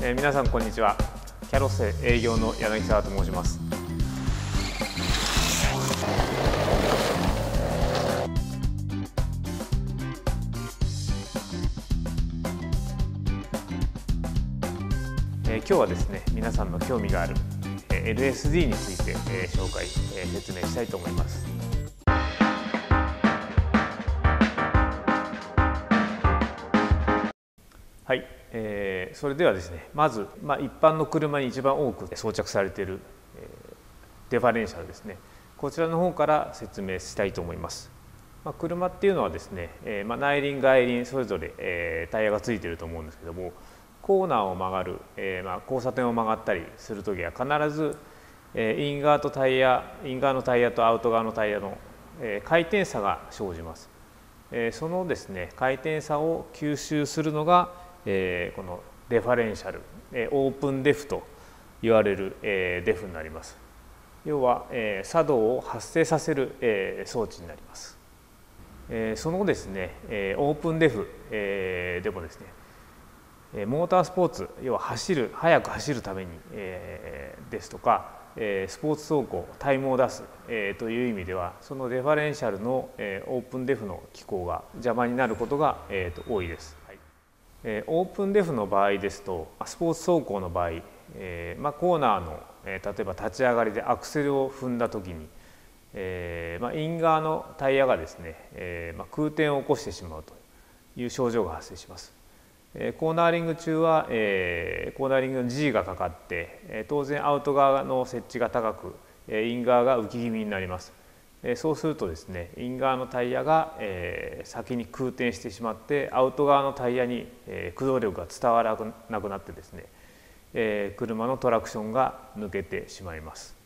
えー、皆さんこんにちは。キャロッセ営業の柳沢と申します。えー、今日はですね皆さんの興味がある、えー、LSD について、えー、紹介、えー、説明したいと思います。はい、えー、それではですねまず、まあ、一般の車に一番多く装着されている、えー、デファレンシャルですね。こちらの方から説明したいと思います。まあ、車っていうのはですね、えーまあ、内輪外輪それぞれ、えー、タイヤがついてると思うんですけどもコーナーを曲がる、えーまあ、交差点を曲がったりする時は必ず、え、イン側とタイヤイン側のタイヤとアウト側のタイヤの、え、回転差が生じます、え、そのですね回転差を吸収するのが、えー、このデファレンシャル、えー、オープンデフと言われる、えー、デフになります。要は、えー、差動を発生させる、えー、装置になります、えー、そのですね、えー、オープンデフ、えー、でもですねモータースポーツ要は走る速く走るために、えー、ですとか、えー、スポーツ走行タイムを出す、えー、という意味ではそのデファレンシャルの、えー、オープンデフの機構が邪魔になることが、えー、と多いです、オープンデフの場合ですとスポーツ走行の場合、えーまあ、コーナーの、えー、例えば立ち上がりでアクセルを踏んだ時に、えーまあ、イン側のタイヤがですね、えーまあ、空転を起こしてしまうという症状が発生します。コーナーリング中は、えー、コーナーリングの G がかかって、え当然アウト側の設置が高く、えイン側が浮き気味になります。そうするとですねイン側のタイヤが、え先に空転してしまってアウト側のタイヤに、え駆動力が伝わらなくなってですね、え車のトラクションが抜けてしまいます。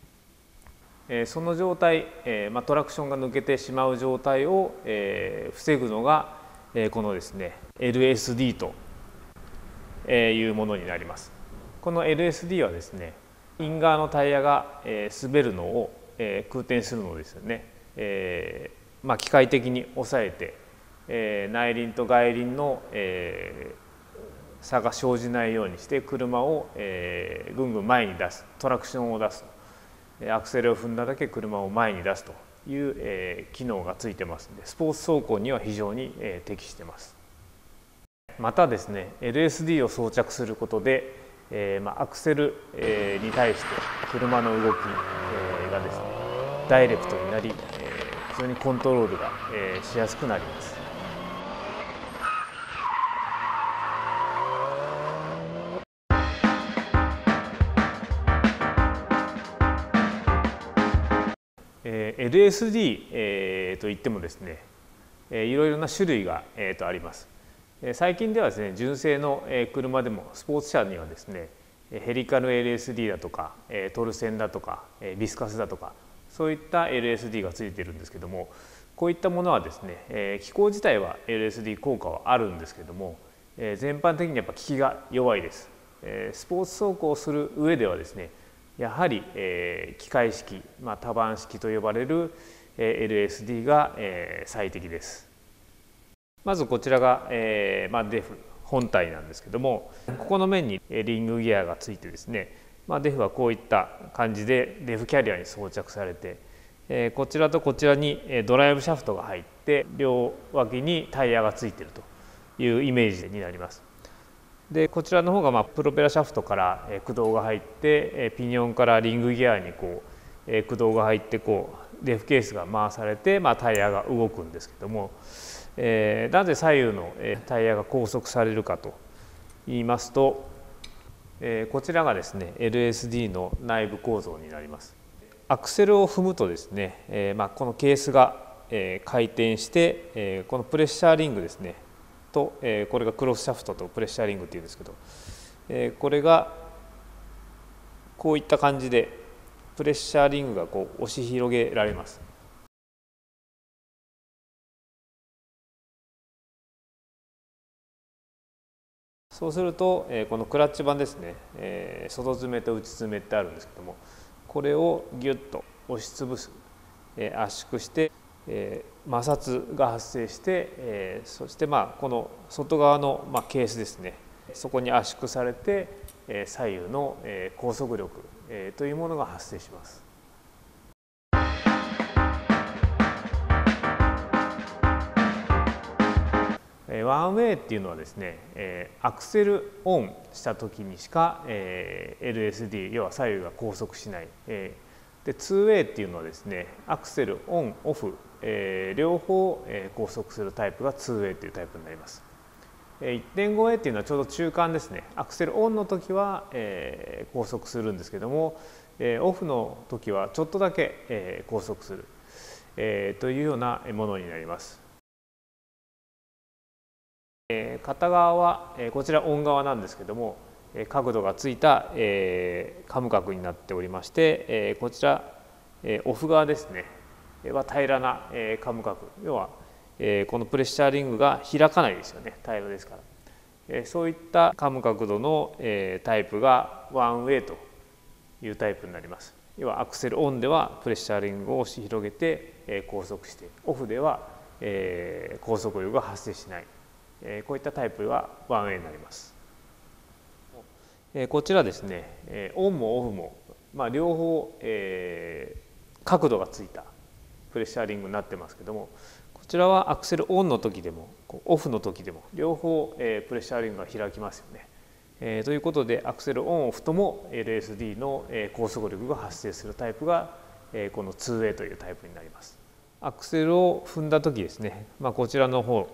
えその状態、えま、トラクションが抜けてしまう状態を、え防ぐのが、えこのですね LSD というものになります。この LSD はですねイン側のタイヤが滑るのを空転するのですよね、えーまあ、機械的に抑えて、えー、内輪と外輪の、えー、差が生じないようにして車を、えー、ぐんぐん前に出すトラクションを出すアクセルを踏んだだけ車を前に出すという、えー、機能がついてますのでスポーツ走行には非常に、えー、適してます。またですね LSD を装着することで、えーまあ、アクセル、えー、に対して車の動き、えー、がですねダイレクトになり、非常にコントロールが、えー、しやすくなります。えー、LSD、えー、といってもですね、えー、いろいろな種類が、えー、とあります。最近ではですね純正の車でもスポーツ車にはですねヘリカル LSD だとかトルセンだとかビスカスだとかそういった LSD がついてるんですけどもこういったものはですね機構自体は LSD 効果はあるんですけどもえ全般的にやっぱ効きが弱いですえ。スポーツ走行をする上ではですねやはりえ機械式、まあ、多板式と呼ばれるえ LSD がえ最適です。まずこちらが、えーまあ、デフ本体なんですけどもここの面にリングギアがついてですね、まあ、デフはこういった感じでデフキャリアに装着されて、えー、こちらとこちらにドライブシャフトが入って両脇にタイヤがついているというイメージになります。でこちらの方がまあプロペラシャフトから駆動が入ってピニオンからリングギアにこう駆動が入ってこうデフケースが回されて、まあ、タイヤが動くんですけどもえー、なぜ左右のタイヤが拘束されるかと言いますと、え、こちらがですね LSD の内部構造になります。アクセルを踏むとですね、えま、このケースが、え、回転して、え、このプレッシャーリングですねと、え、これがクロスシャフトとプレッシャーリングっていうんですけど、え、これがこういった感じでプレッシャーリングがこう押し広げられます。そうすると、えこのクラッチ板ですね、え外詰めと内詰めってあるんですけどもこれをギュッと押しつぶす、え圧縮して、え摩擦が発生して、えそしてまあこの外側の、まケースですね。そこに圧縮されて、え左右のえ拘束力えというものが発生します。ワンウェイっていうのはですねえアクセルオンした時にしかえ LSD 要は左右が拘束しないえで 2way っていうのはですねアクセルオンオフえ両方え拘束するタイプが 2way というタイプになります。1.5A っていうのはちょうど中間ですねアクセルオンの時は、えー、拘束するんですけども、えー、オフの時はちょっとだけ、えー、拘束する、えー、というようなものになります。え、片側は、え、こちらオン側なんですけども、角度がついた、え、カム角になっておりまして、え、こちら、え、オフ側ですね。は平らな、え、カム角要はえこのプレッシャーリングが開かないですよね。平らですから、えそういったカム角度の、えタイプがワンウェイというタイプになります。要はアクセルオンではプレッシャーリングを押し広げて、え拘束してオフでは、え拘束力が発生しない、えこういったタイプはワンウェイになりますえこちらですね、えオンもオフも、まあ、両方、え角度がついたプレッシャーリングになってますけどもこちらはアクセルオンの時でもオフの時でも両方、えプレッシャーリングが開きますよね。え、ということでアクセルオンオフとも LSD の、え拘束力が発生するタイプが、えこの 2A というタイプになります。アクセルを踏んだ時ですね、まあ、こちらの方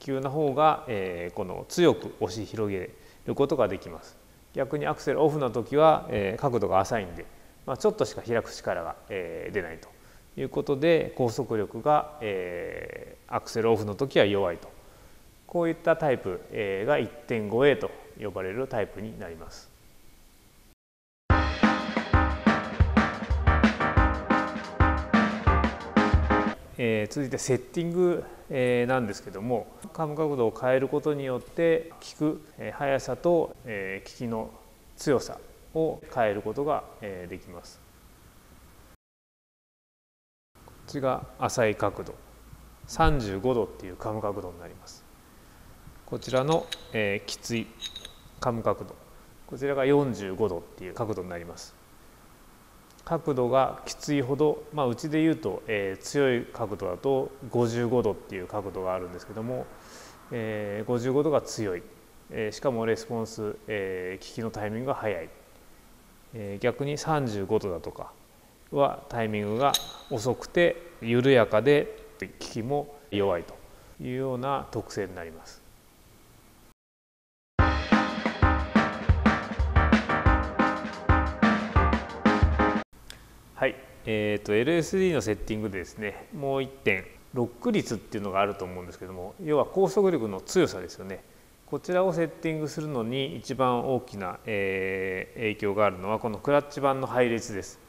急な方が、えこの強く押し広げることができます。逆にアクセルオフの時は、え角度が浅いんで、まあ、ちょっとしか開く力が、え出ないと。いうことで高速力が、えー、アクセルオフの時は弱いとこういったタイプ、えー、が 1.5A と呼ばれるタイプになります。えー、続いてセッティング、えー、なんですけどもカム角度を変えることによって効く、えー、速さと、えー、効きの強さを変えることが、えー、できます。こちが浅い角度35度っていうカム角度になりますこちらの、えー、きついカム角度こちらが45度っていう角度になります角度がきついほど、まあ、うちで言うと、えー、強い角度だと55度っていう角度があるんですけども、えー、55度が強い、えー、しかもレスポンス、えー、機器のタイミングが速い、えー、逆に35度だとかはタイミングが遅くて緩やかで効きも弱いというような特性になります。はい、えーと、LSD のセッティングでですねもう1点ロック率っていうのがあると思うんですけども要は高速力の強さですよね。こちらをセッティングするのに一番大きな、えー、影響があるのはこのクラッチ板の配列です。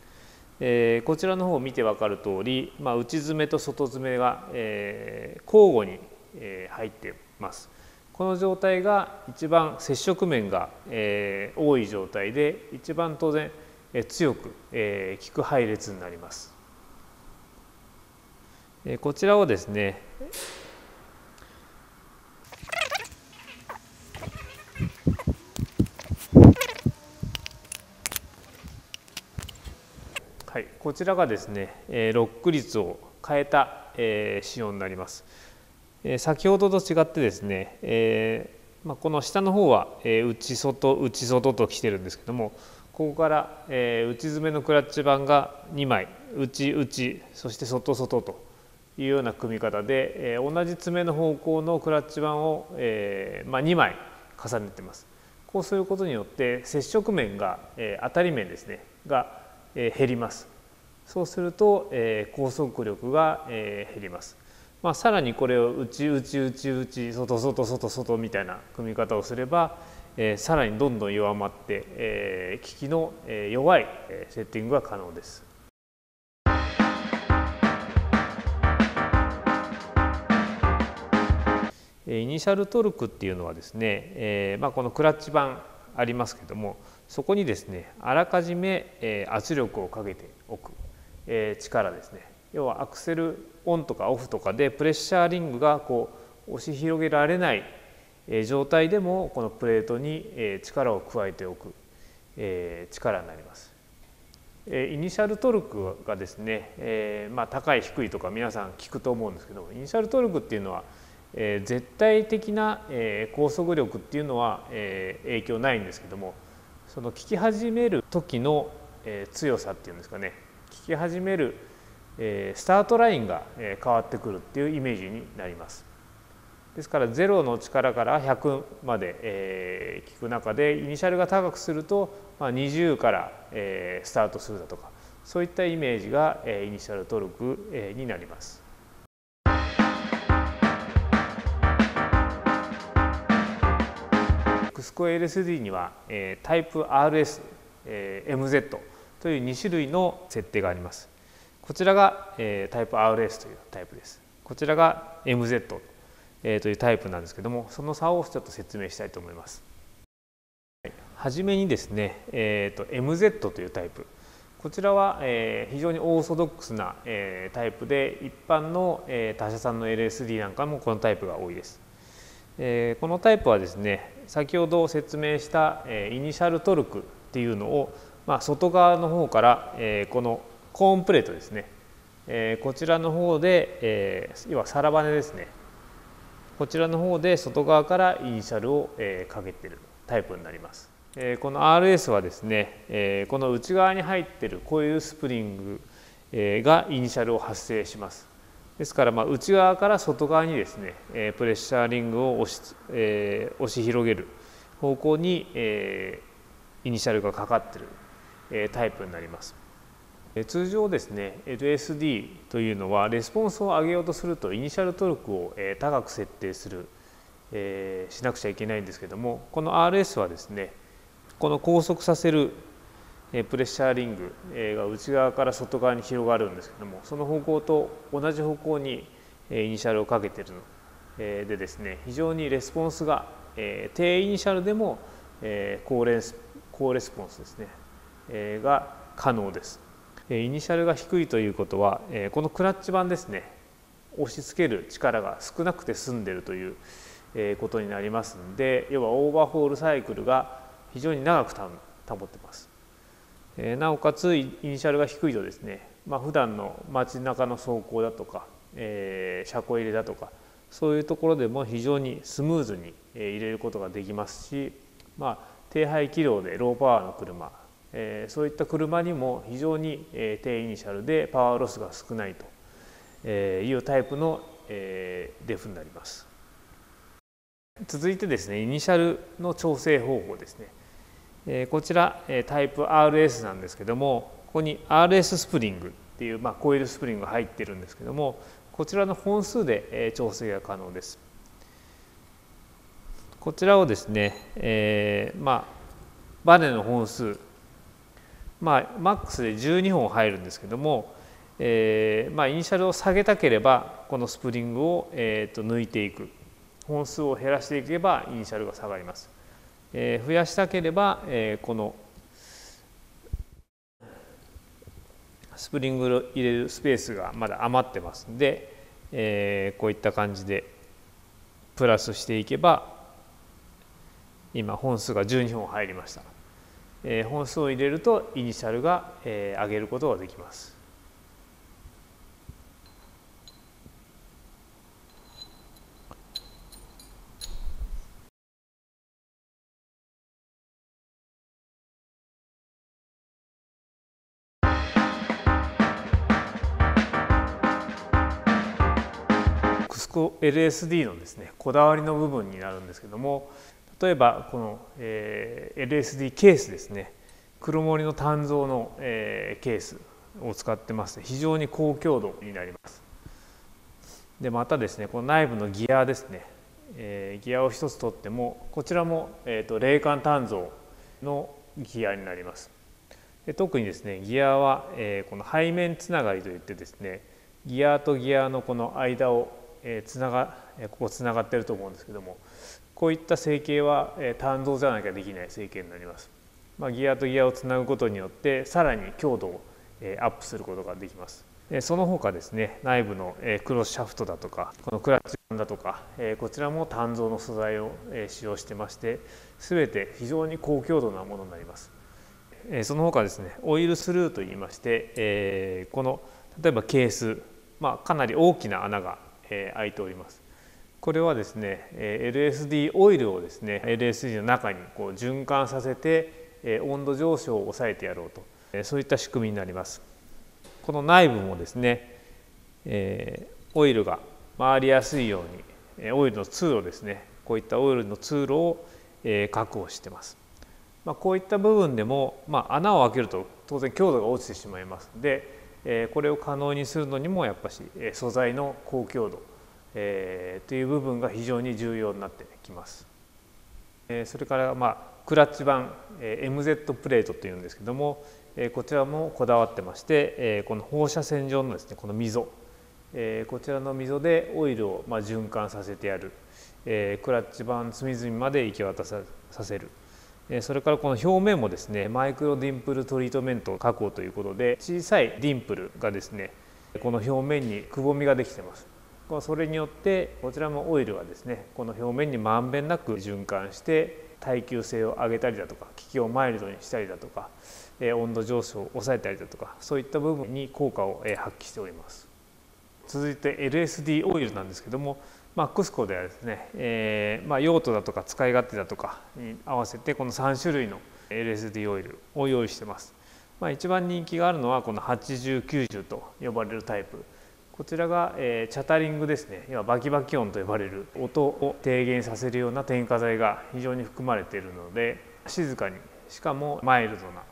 えー、こちらの方を見て分かる通り、まあ、内詰めと外詰めが、えー、交互に、え、入ってます。この状態が一番接触面が、え、多い状態で一番当然、強く、えー、効く配列になります、え、こちらをですねはい、こちらがですね、えロック率を変えた、え仕様になります。え先ほどと違ってですね、えまあ、この下の方は、え内外内外と来てるんですけどもここから、え内詰めのクラッチ板が2枚内内そして外外というような組み方で、え同じ詰めの方向のクラッチ板を、えまあ、2枚重ねてます。こうすることによって接触面が、え当たり面ですねがえ減りますそうすると、えー、拘束力が、えー、減ります、まあ、さらにこれを内内内内外外外外みたいな組み方をすれば、えー、さらにどんどん弱まって、えー、機器の、弱いセッティングが可能です。イニシャルトルクっていうのはですね、えーまあ、このクラッチ板ありますけどもそこにですねあらかじめ、え圧力をかけておく、え力ですね要はアクセルオンとかオフとかでプレッシャーリングがこう押し広げられない状態でもこのプレートに力を加えておく力になります。イニシャルトルクがですね、えまあ、高い低いとか皆さん聞くと思うんですけどもイニシャルトルクっていうのは、え絶対的な、え高速力っていうのは、え影響ないんですけどもその聞き始める時の、え強さっていうんですかね聞き始める、えスタートラインが、え変わってくるっていうイメージになります。ですから0の力から100まで、えー、聞く中でイニシャルが高くすると、まあ、20から、えー、スタートするだとかそういったイメージが、えー、イニシャルトルク、えー、になります。クスコ LSD には、えー、タイプ RS、えー、MZ という2種類の設定があります。こちらが、えー、タイプ RS というタイプです。こちらが MZ えー、というタイプなんですけどもその差をちょっと説明したいと思います。はじめにですね、えー、と MZ というタイプこちらは、えー、非常にオーソドックスな、えー、タイプで一般の、えー、他社さんの LSD なんかもこのタイプが多いです。えー、このタイプはですね先ほど説明した、えー、イニシャルトルクっていうのを、まあ、外側の方から、えー、このコーンプレートですね、えー、こちらの方で、えー、要は皿バネですねこちらの方で外側からイニシャルを、えかけてるタイプになります。えこの RS はですね、えこの内側に入ってるコイルスプリング、えがイニシャルを発生します。ですからまあ内側から外側にですね、えプレッシャーリングを押し,、え押し広げる方向に、えイニシャルがかかってる、えタイプになります。通常ですね LSD というのはレスポンスを上げようとするとイニシャルトルクを高く設定する、え、しなくちゃいけないんですけどもこの RS はですねこの拘束させるプレッシャーリングが内側から外側に広がるんですけどもその方向と同じ方向にイニシャルをかけてるのでですね非常にレスポンスが低イニシャルでも高レス高レスポンスですねが可能です。イニシャルが低いということはこのクラッチ板ですね押し付ける力が少なくて済んでるということになりますので要はオーバーホールサイクルが非常に長く保ってます。なおかつイニシャルが低いとですね、まあ、普段の街中の走行だとか、え、車庫入れだとかそういうところでも非常にスムーズに入れることができますし、まあ、低排気量でローパワーの車えそういった車にも非常に、え低イニシャルでパワーロスが少ないと、いうタイプの、えデフになります。続いてですねイニシャルの調整方法ですね、えこちら、えタイプ RS なんですけどもここに RS スプリングっていう、まあ、コイルスプリングが入ってるんですけどもこちらの本数で、え調整が可能です。こちらをですね、えー、まあバネの本数まあ、マックスで12本入るんですけども、えーまあ、イニシャルを下げたければこのスプリングを、えー、と抜いていく。本数を減らしていけばイニシャルが下がります、えー、増やしたければ、えー、このスプリングを入れるスペースがまだ余ってますんで、えー、こういった感じでプラスしていけば今本数が12本入りました。え本数を入れるとイニシャルが、え上げることができます。クスコ LSD のですねこだわりの部分になるんですけども例えばこの、えー、LSD ケースですね。黒森の鍛造の、えー、ケースを使ってます。非常に高強度になります。でまたですねこの内部のギアですね、えー、ギアを一つ取ってもこちらも、えーと、霊感鍛造のギアになります。で特にですねギアは、えー、この背面つながりといってですねギアとギアのこの間を、えー、つながここつながってると思うんですけどもこういった成形は、え単造じゃなきゃできない成形になります。まあ、ギアとギアをつなぐことによってさらに強度を、えアップすることができます。その他ですね内部のクロスシャフトだとかこのクラッチだとかこちらも単造の素材を使用してまして全て非常に高強度なものになります。えその他ですねオイルスルーといいまして、えこの例えばケース、まあ、かなり大きな穴が、え開いておりますこれはですね LSD オイルをですね LSD の中にこう循環させて温度上昇を抑えてやろうとそういった仕組みになりますこの内部もですねオイルが回りやすいようにオイルの通路ですねこういったオイルの通路を確保してます。まあ、こういった部分でも、まあ、穴を開けると当然強度が落ちてしまいますのでこれを可能にするのにもやっぱし素材の高強度という部分が非常に重要になってきます。それからまあクラッチ板 MZ プレートというんですけどもこちらもこだわってましてこの放射線状のですねこの溝。こちらの溝でオイルをまあ循環させてやる。クラッチ板隅々まで行き渡させる。それからこの表面もですねマイクロディンプルトリートメント加工ということで小さいディンプルがですねこの表面にくぼみができてます。それによってこちらもオイルはですねこの表面にまんべんなく循環して耐久性を上げたりだとか効きをマイルドにしたりだとか温度上昇を抑えたりだとかそういった部分に効果を発揮しております。続いて LSD オイルなんですけども、まあ、クスコではですね、えーまあ、用途だとか使い勝手だとかに合わせてこの3種類の LSD オイルを用意してます、まあ、一番人気があるのはこの8090と呼ばれるタイプこちらが、えー、チャタリングですね。要はバキバキ音と呼ばれる音を低減させるような添加剤が非常に含まれているので静かにしかもマイルドな、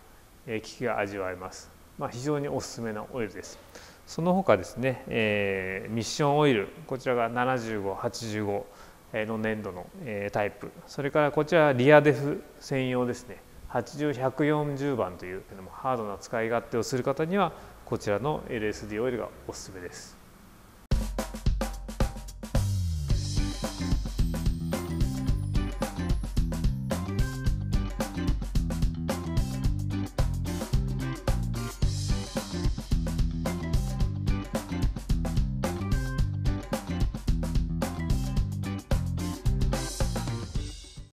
えー、効きが味わえます、まあ、非常におすすめなオイルです。その他ですね、えー、ミッションオイル。こちらが7585の粘土の、えー、タイプ。それからこちらリアデフ専用ですね。80140番というハードな使い勝手をする方にはこちらの LSD オイルがおすすめです。